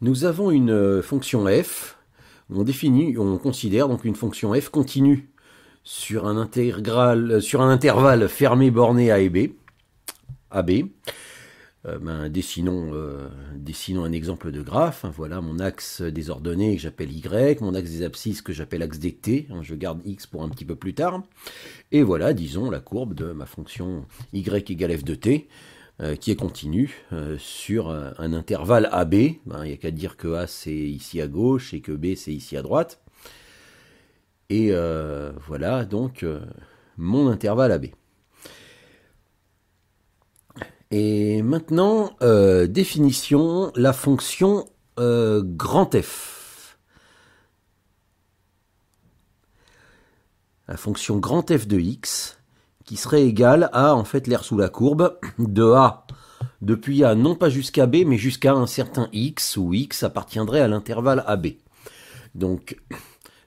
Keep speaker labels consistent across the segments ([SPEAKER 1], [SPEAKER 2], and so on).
[SPEAKER 1] Nous avons une euh, fonction f. On définit, on considère donc une fonction f continue sur un, euh, intervalle fermé borné A et B. AB. Euh, ben, dessinons, euh, dessinons, un exemple de graphe. Hein, voilà mon axe des ordonnées que j'appelle Y, mon axe des abscisses que j'appelle axe dt. Hein, je garde X pour un petit peu plus tard. Et voilà, disons, la courbe de ma fonction Y égale f de t, qui est continue sur un intervalle AB. Ben, il n'y a qu'à dire que A c'est ici à gauche et que B c'est ici à droite. Et voilà donc mon intervalle AB. Et maintenant, euh, définition, la fonction euh, grand F. La fonction grand F de x, qui serait égale à, en fait, l'air sous la courbe, de A depuis A, non pas jusqu'à B, mais jusqu'à un certain x, où x appartiendrait à l'intervalle AB. Donc,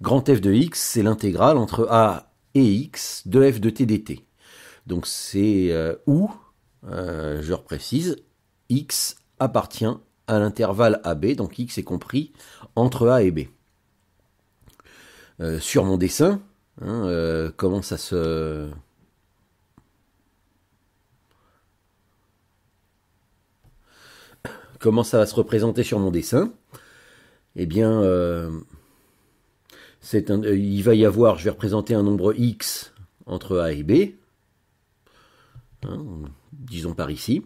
[SPEAKER 1] grand F de x, c'est l'intégrale entre A et x de f de t dt. Donc, c'est euh, où euh, je reprécise, x appartient à l'intervalle AB, donc x est compris entre A et B. Euh, sur mon dessin, hein, comment ça se... Comment ça va se représenter sur mon dessin Eh bien, il va y avoir, je vais représenter un nombre x entre A et B. Hein, disons par ici.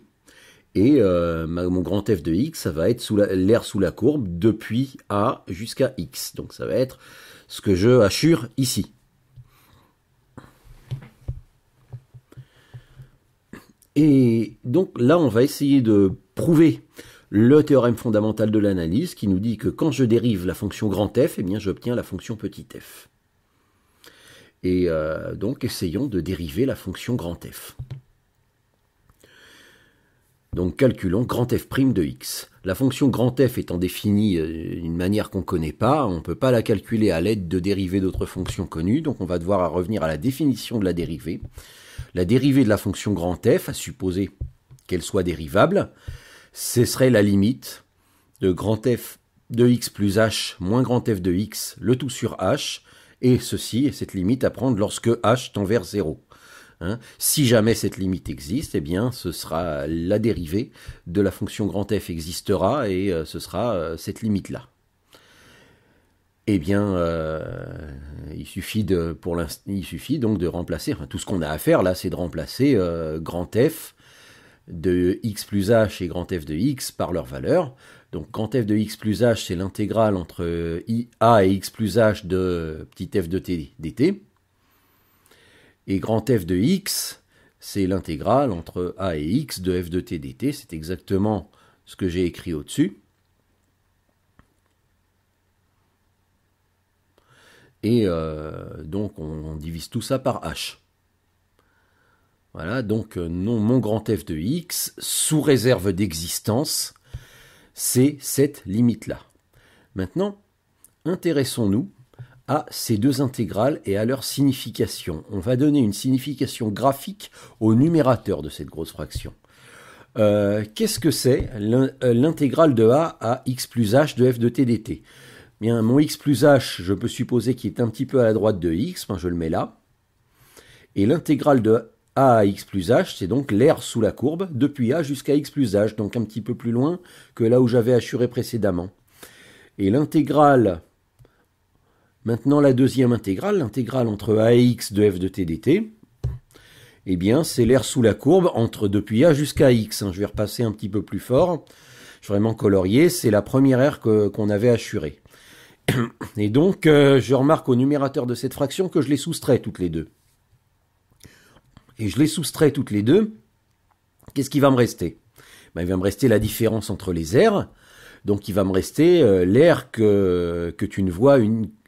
[SPEAKER 1] Et euh, mon grand f de x, ça va être l'air sous la courbe depuis A jusqu'à x. Donc ça va être ce que je assure ici. Et donc là, on va essayer de prouver le théorème fondamental de l'analyse qui nous dit que quand je dérive la fonction grand f, eh bien j'obtiens la fonction petit f. Et euh, donc essayons de dériver la fonction grand f. Donc calculons grand f' de x. La fonction grand f étant définie euh, d'une manière qu'on ne connaît pas, on ne peut pas la calculer à l'aide de dérivées d'autres fonctions connues, donc on va devoir revenir à la définition de la dérivée. La dérivée de la fonction grand f, à supposer qu'elle soit dérivable, ce serait la limite de grand f de x plus h moins grand f de x, le tout sur h, et ceci est cette limite à prendre lorsque h tend vers 0. Hein. Si jamais cette limite existe, eh bien, ce sera la dérivée de la fonction grand f existera et euh, ce sera euh, cette limite-là. Eh bien, euh, il, suffit de, il suffit donc de remplacer, tout ce qu'on a à faire là, c'est de remplacer grand f de x plus h et grand f de x par leur valeur. Donc grand f de x plus h, c'est l'intégrale entre a et x plus h de petit f de t dt. Et grand f de x, c'est l'intégrale entre a et x de f de t dt. C'est exactement ce que j'ai écrit au-dessus. Et euh, donc on, divise tout ça par h. Voilà, donc euh, non, mon grand f de x, sous réserve d'existence, c'est cette limite-là. Maintenant, intéressons-nous à ces deux intégrales et à leur signification. On va donner une signification graphique au numérateur de cette grosse fraction. Euh, qu'est-ce que c'est euh, l'intégrale de a à x plus h de f de t dt? Bien, mon x plus h, je peux supposer qu'il est un petit peu à la droite de x, je le mets là. Et l'intégrale de a à x plus h, c'est donc l'air sous la courbe, depuis a jusqu'à x plus h, donc un petit peu plus loin que là où j'avais assuré précédemment. Et l'intégrale Maintenant, la deuxième intégrale, l'intégrale entre a et x de f de t dt, eh bien, c'est l'air sous la courbe entre depuis a jusqu'à x. Hein. Je vais repasser un petit peu plus fort. Je vais vraiment colorier. C'est la première aire qu'on avait assurée. Et donc, euh, je remarque au numérateur de cette fraction que je les soustrais toutes les deux. Et je les soustrais toutes les deux. Qu'est-ce qui va me rester? Ben, Il va me rester la différence entre les aires. Donc il va me rester euh, l'air que, que tu ne vois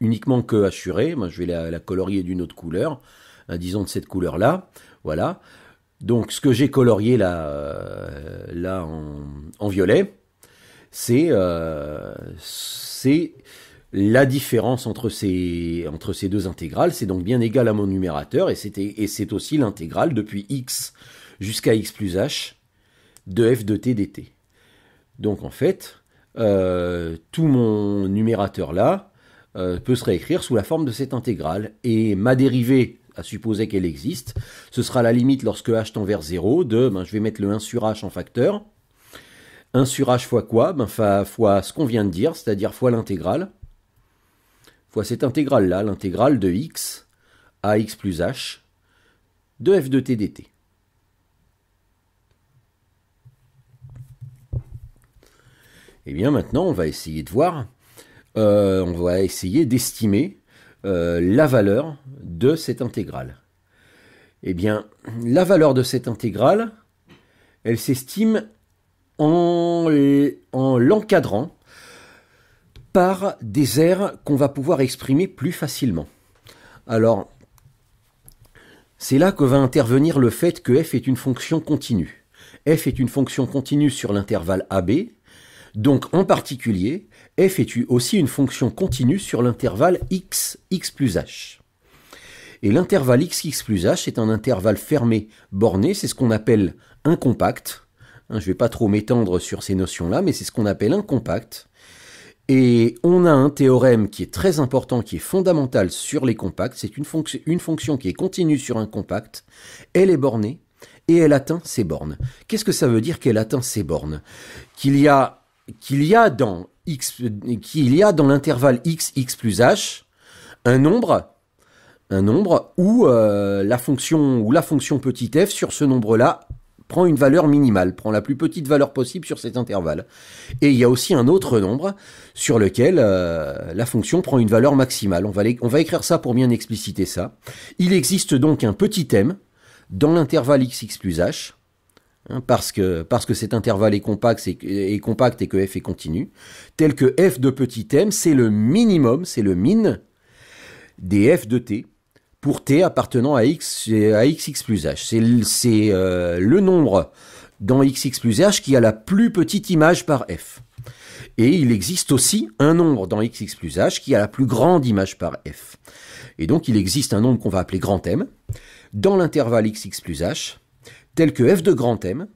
[SPEAKER 1] uniquement que assuré. Moi je vais la, colorier d'une autre couleur, hein, disons de cette couleur-là. Voilà. Donc ce que j'ai colorié là, euh, là en, violet, c'est euh, la différence entre ces, deux intégrales. C'est donc bien égal à mon numérateur et c'est aussi l'intégrale depuis x jusqu'à x plus h de f de t dt. Donc en fait, euh, tout mon numérateur là euh, peut se réécrire sous la forme de cette intégrale. Et ma dérivée, à supposer qu'elle existe, ce sera la limite lorsque h tend vers 0 de, ben, je vais mettre le 1 sur h en facteur. 1 sur h fois quoi? Ben, Fois ce qu'on vient de dire, c'est-à-dire fois l'intégrale. Fois cette intégrale-là, l'intégrale de x à x plus h de f de t dt. Et eh bien maintenant, on va essayer de voir, euh, on va essayer d'estimer euh, la valeur de cette intégrale. Eh bien, la valeur de cette intégrale, elle s'estime en, en l'encadrant par des aires qu'on va pouvoir exprimer plus facilement. Alors, c'est là que va intervenir le fait que f est une fonction continue. f est une fonction continue sur l'intervalle AB, donc en particulier, f est aussi une fonction continue sur l'intervalle x, x plus h. Et l'intervalle x, x plus h est un intervalle fermé borné, c'est ce qu'on appelle un compact. Hein, je ne vais pas trop m'étendre sur ces notions-là, mais c'est ce qu'on appelle un compact. Et on a un théorème qui est très important, qui est fondamental sur les compacts. C'est une, fonction qui est continue sur un compact. Elle est bornée et elle atteint ses bornes. Qu'est-ce que ça veut dire qu'elle atteint ses bornes? Qu'il y a dans l'intervalle x, x plus h, un nombre, un nombre où euh, la fonction la fonction petit f sur ce nombre-là prend une valeur minimale, prend la plus petite valeur possible sur cet intervalle. Et il y a aussi un autre nombre sur lequel euh, la fonction prend une valeur maximale. On va, écrire ça pour bien expliciter ça. Il existe donc un petit m dans l'intervalle x, plus h, Hein, parce, que, cet intervalle est compact, est, compact et que f est continu, tel que f de petit m, c'est le minimum, c'est le min des f de t pour t appartenant à x, à x plus h. C'est euh, le nombre dans xx plus h qui a la plus petite image par f. Et il existe aussi un nombre dans xx plus h qui a la plus grande image par f. Et donc il existe un nombre qu'on va appeler grand M dans l'intervalle xx plus h tel que f de grand M,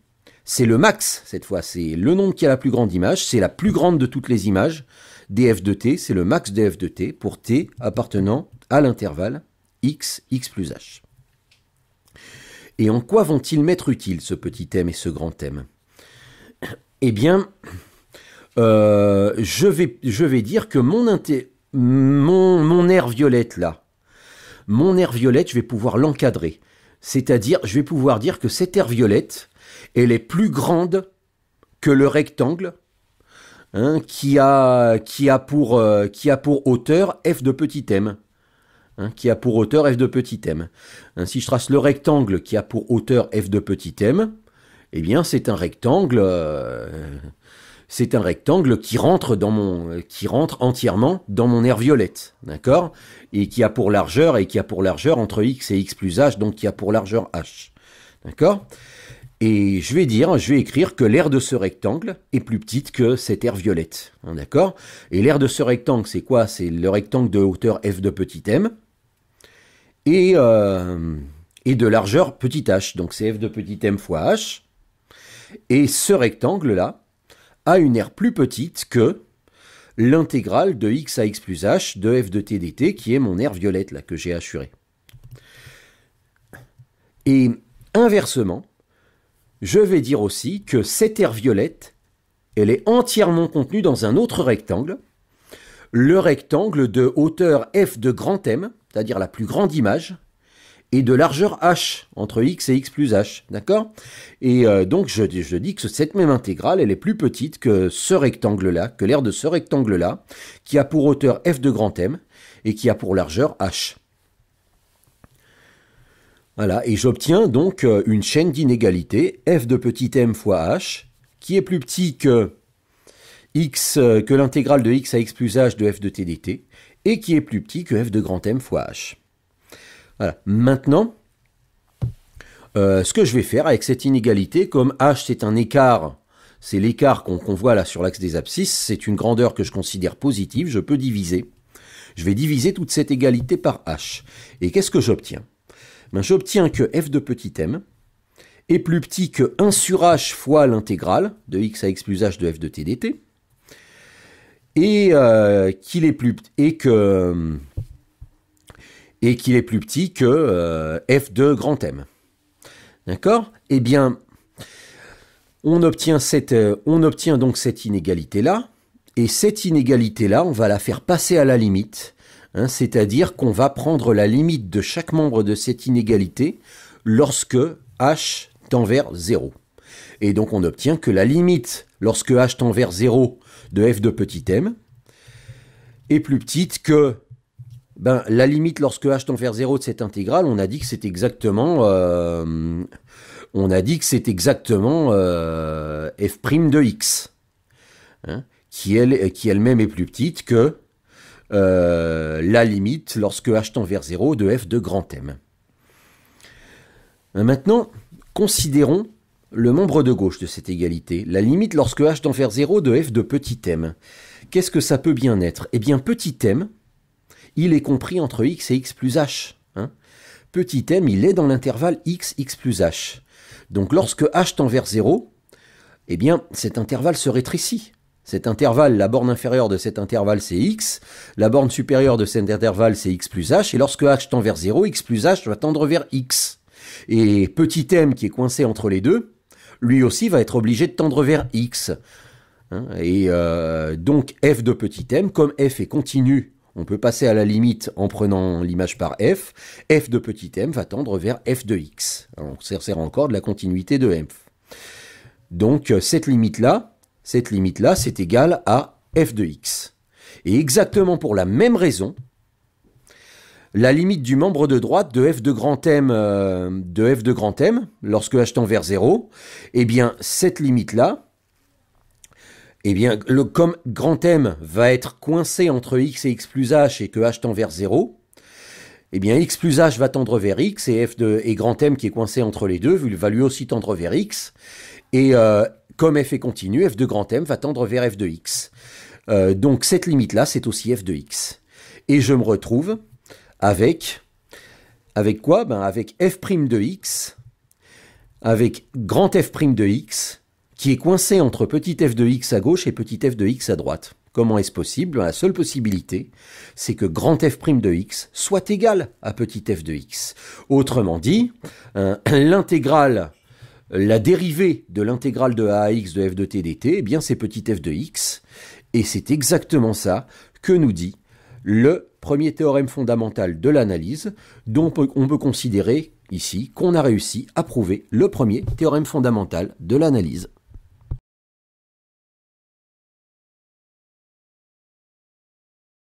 [SPEAKER 1] c'est le max cette fois, c'est le nombre qui a la plus grande image, c'est la plus grande de toutes les images df de t, c'est le max de f de t pour t appartenant à l'intervalle x, plus h. Et en quoi vont-ils m'être utiles ce petit m et ce grand m Eh bien, euh, je, vais, dire que mon, mon air violette là, mon air violette, je vais pouvoir l'encadrer. C'est-à-dire, je vais pouvoir dire que cette aire violette, elle est plus grande que le rectangle hein, qui, a, qui, a pour, euh, qui a pour hauteur f de petit m. Hein, qui a pour hauteur f de petit m. Hein, si je trace le rectangle qui a pour hauteur f de petit m, eh bien c'est un rectangle euh, c'est un rectangle qui rentre dans mon, qui rentre entièrement dans mon aire violette, d'accord? Et qui a pour largeur, et qui a pour largeur entre x et x plus h, donc qui a pour largeur h, d'accord? Et je vais dire, je vais écrire que l'aire de ce rectangle est plus petite que cette aire violette, hein, d'accord? Et l'aire de ce rectangle, c'est quoi? C'est le rectangle de hauteur f de petit m, et, euh, et de largeur petit h, donc c'est f de petit m fois h, et ce rectangle-là, a une aire plus petite que l'intégrale de x à x plus h de f de t dt, qui est mon aire violette là que j'ai assuré. Et inversement, je vais dire aussi que cette aire violette, elle est entièrement contenue dans un autre rectangle, le rectangle de hauteur f de grand M, c'est-à-dire la plus grande image, et de largeur h entre x et x plus h, d'accord? Et euh, donc je, dis que cette même intégrale, elle est plus petite que ce rectangle-là, que l'aire de ce rectangle-là, qui a pour hauteur f de grand M et qui a pour largeur h. Voilà, et j'obtiens donc euh, une chaîne d'inégalité f de petit m fois h, qui est plus petit que x euh, que l'intégrale de x à x plus h de f de t dt, et qui est plus petit que f de grand M fois h. Maintenant, euh, ce que je vais faire avec cette inégalité, comme h c'est un écart, c'est l'écart qu'on voit là sur l'axe des abscisses, c'est une grandeur que je considère positive, je peux diviser. Je vais diviser toute cette égalité par h. Et qu'est-ce que j'obtiens? Ben, J'obtiens que f de petit m est plus petit que 1 sur h fois l'intégrale de x à x plus h de f de t dt. Et qu'il est plus et qu'il est plus petit que f de grand M. D'accord? Eh bien, on obtient, cette, on obtient donc cette inégalité-là, et cette inégalité-là, on va la faire passer à la limite, hein, c'est-à-dire qu'on va prendre la limite de chaque membre de cette inégalité lorsque h tend vers 0. Et donc on obtient que la limite lorsque h tend vers 0 de f de petit m est plus petite que ben, la limite lorsque h tend vers 0 de cette intégrale, on a dit que c'est exactement euh, on a dit que c'est exactement euh, f' de x. Hein qui, elle, qui elle-même est plus petite que euh, la limite lorsque h tend vers 0 de f de grand M. Maintenant, considérons le membre de gauche de cette égalité, la limite lorsque h tend vers 0 de f de petit m. Qu'est-ce que ça peut bien être? Eh bien, petit m, il est compris entre x et x plus h. Hein. petit m, il est dans l'intervalle x, x plus h. Donc lorsque h tend vers 0, eh bien, cet intervalle se rétrécit. Cet intervalle, la borne inférieure de cet intervalle, c'est x. La borne supérieure de cet intervalle, c'est x plus h. Et lorsque h tend vers 0, x plus h va tendre vers x. Et petit m qui est coincé entre les deux, lui aussi va être obligé de tendre vers x. Hein, et euh, donc f de petit m, comme f est continu, on peut passer à la limite en prenant l'image par f. f de petit m va tendre vers f de x. on sert encore de la continuité de f. Donc cette limite-là, cette limite-là, c'est égal à f de x. Et exactement pour la même raison, la limite du membre de droite de f de grand M, euh, de f de grand M, lorsque h tend vers 0, eh bien, cette limite-là, eh bien, le, comme grand M va être coincé entre x et x plus h et que h tend vers 0, eh bien, x plus h va tendre vers x et f de, et grand M qui est coincé entre les deux va lui aussi tendre vers x. Et, euh, comme f est continu, f de grand M va tendre vers f de x. Euh, donc cette limite-là, c'est aussi f de x. Et je me retrouve avec, avec quoi? Ben Avec f' de x, avec grand f' de x, qui est coincé entre petit f de x à gauche et petit f de x à droite. Comment est-ce possible? La seule possibilité, c'est que grand f' de x soit égal à petit f de x. Autrement dit, l'intégrale la dérivée de l'intégrale de ax de f de t dt, eh bien c'est petit f de x, et c'est exactement ça que nous dit le premier théorème fondamental de l'analyse, dont on peut considérer ici qu'on a réussi à prouver le premier théorème fondamental de l'analyse.